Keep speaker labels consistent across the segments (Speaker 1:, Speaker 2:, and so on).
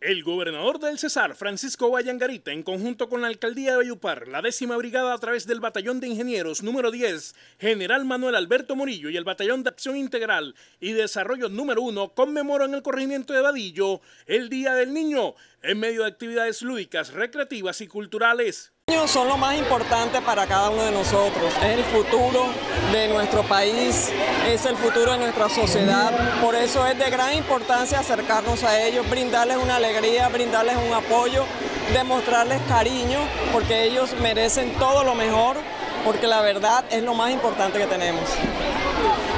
Speaker 1: El gobernador del Cesar, Francisco Guayangarita, en conjunto con la alcaldía de Bayupar, la décima brigada a través del batallón de ingenieros número 10, general Manuel Alberto Morillo y el batallón de acción integral y desarrollo número 1, conmemoró en el corregimiento de Vadillo el Día del Niño, en medio de actividades lúdicas, recreativas y culturales.
Speaker 2: Son lo más importante para cada uno de nosotros, es el futuro de nuestro país, es el futuro de nuestra sociedad, por eso es de gran importancia acercarnos a ellos, brindarles una alegría, brindarles un apoyo, demostrarles cariño, porque ellos merecen todo lo mejor, porque la verdad es lo más importante que tenemos.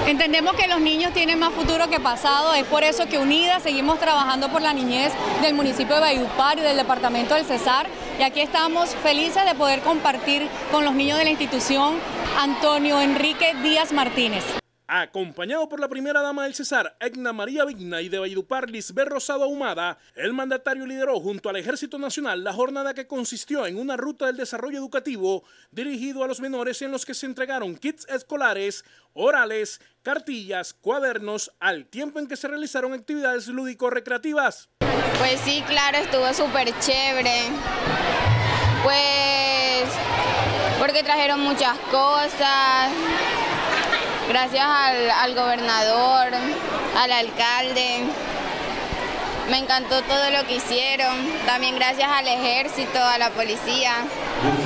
Speaker 3: Entendemos que los niños tienen más futuro que pasado, es por eso que unidas seguimos trabajando por la niñez del municipio de Bayupar y del departamento del Cesar y aquí estamos felices de poder compartir con los niños de la institución Antonio Enrique Díaz Martínez.
Speaker 1: Acompañado por la primera dama del Cesar, Egna María Vigna, y de Valledupar, Lisbeth Rosado Ahumada, el mandatario lideró junto al Ejército Nacional la jornada que consistió en una ruta del desarrollo educativo dirigido a los menores en los que se entregaron kits escolares, orales, cartillas, cuadernos, al tiempo en que se realizaron actividades lúdico-recreativas.
Speaker 4: Pues sí, claro, estuvo súper chévere. Pues porque trajeron muchas cosas gracias al, al, gobernador, al alcalde. Me encantó todo lo que hicieron, también gracias al ejército, a la policía.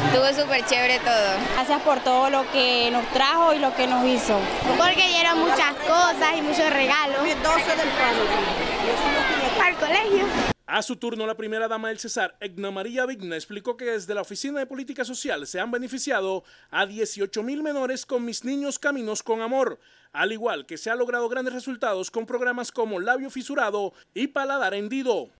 Speaker 4: Estuvo súper chévere todo.
Speaker 5: Gracias por todo lo que nos trajo y lo que nos hizo.
Speaker 6: Porque dieron muchas cosas y muchos regalos. 12 del Al colegio.
Speaker 1: A su turno, la primera dama del Cesar, Egna María Vigna, explicó que desde la Oficina de Política Social se han beneficiado a 18 mil menores con Mis Niños Caminos con Amor, al igual que se ha logrado grandes resultados con programas como Labio Fisurado y Paladar Hendido.